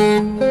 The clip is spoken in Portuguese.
Música